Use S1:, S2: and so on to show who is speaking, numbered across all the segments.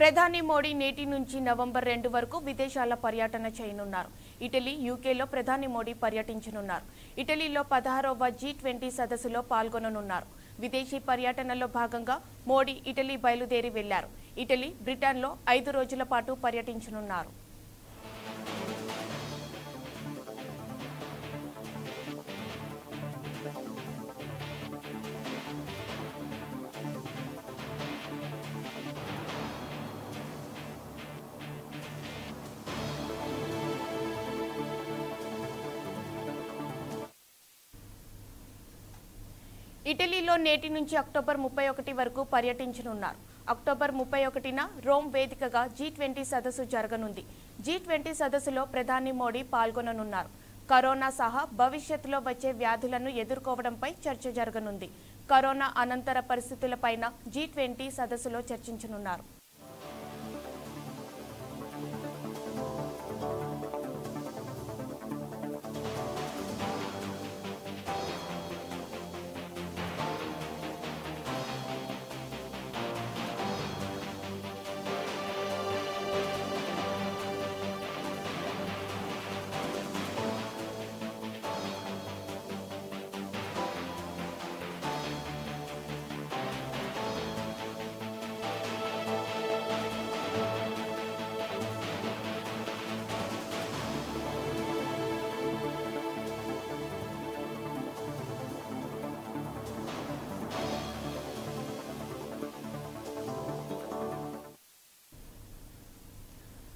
S1: ప్రధాని మోడీ నేటి నుంచి నవంబర్ రెండు వరకు విదేశాల పర్యటన చేయనున్నారు. ఇటలీ యూకేలో ప్రధాని మోడీ పర్యటించనున్నారు. ఇటలీలో పదహారవ జీ ట్వంటీ సదస్సులో పాల్గొననున్నారు. విదేశీ పర్యటనలో భాగంగా మోడీ ఇటలీ బయలుదేరి వెళ్ళారు. ఇటలీ బ్రిటన్లో ఐదు రోజుల పాటు పర్యటించనున్నారు. ఇటలీలో నేటి నుంచి అక్టోబర్ ముప్పై ఒకటి వరకు పర్యటించనున్నారు. అక్టోబర్ ముప్పై ఒకటిన రోమ్ వేదికగా జీ ట్వంటీ సదస్సు జరగనుంది. జీ ట్వంటీ సదస్సులో ప్రధాని మోడీ పాల్గొననున్నారు. కరోనా సహా భవిష్యత్తులో వచ్చే వ్యాధులను ఎదుర్కోవడంపై చర్చ జరగనుంది. కరోనా అనంతర పరిస్థితులపైన జీ ట్వంటీ సదస్సులో చర్చించనున్నారు.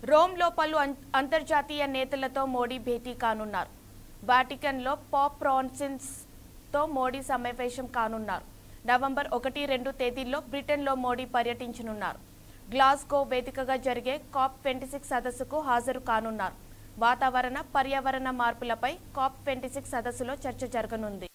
S1: రోమ్లో పలు అం- అంతర్జాతీయ నేతలతో మోడీ భేటీ కానున్నారు. వాటికన్లో పాప్ ప్రాన్సిన్స్తో మోడీ సమావేశం కానున్నారు. నవంబర్ ఒకటి రెండు తేదీల్లో బ్రిటన్లో మోడీ పర్యటించనున్నారు. గ్లాస్గో వేదికగా జరిగే కాప్ ట్వంటీ సిక్స్ సదస్సుకు హాజరు కానున్నారు. వాతావరణ పర్యావరణ మార్పులపై కాప్ ట్వంటీ సిక్స్ సదస్సులో చర్చ జరగనుంది.